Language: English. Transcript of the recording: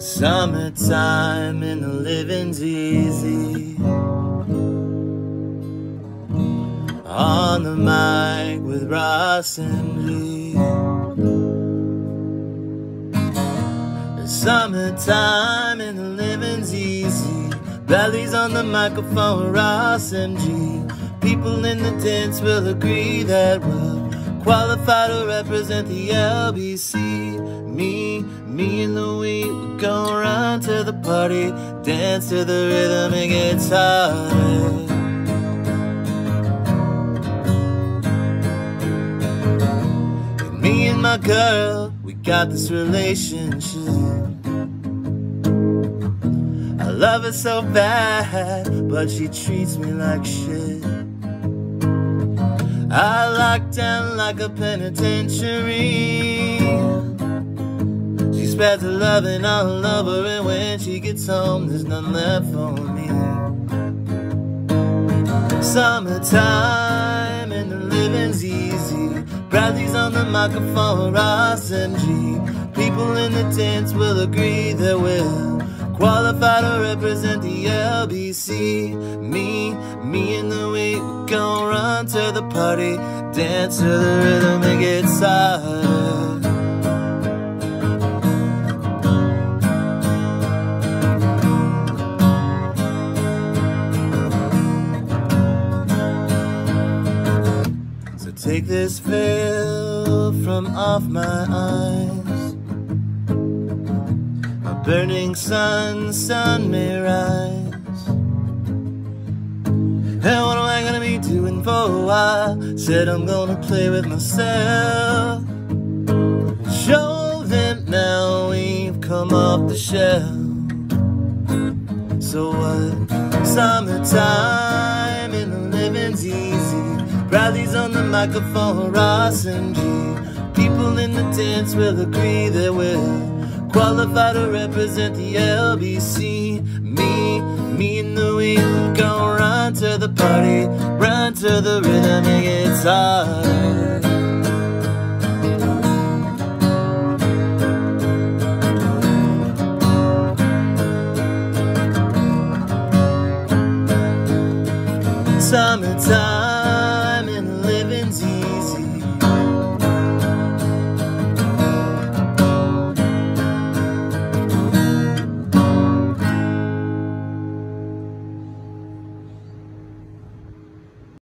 Summertime and the living's easy. On the mic with Ross and G. Summertime and the living's easy. Bradley's on the microphone, Ross and G. People in the tents will agree that we'll qualify to represent the LBC. Me, me and Louie, we gon' run to the party, dance to the rhythm, and gets harder. And me and my girl, we got this relationship. I love her so bad, but she treats me like shit. I lock down like a penitentiary. She spreads her loving all over, and when she gets home, there's none left for me. Summertime and the living's easy. Bradley's on the microphone, Ross and G. People in the tents will agree that we're qualified to represent the LBC. Me, me and the week, we gon' run to the party, dance to the rhythm and get started. So take this veil from off my eyes. Burning sun, sun may rise. And what am I gonna be doing for a while? Said I'm gonna play with myself. Show them now we've come off the shelf. So what? Summertime and the living's easy. Bradley's on the microphone, Ross and G. People in the tents will agree that we're qualified to represent the LBC. Me, me and the week, we gon' run to the party, run to the rhythm and get. Summertime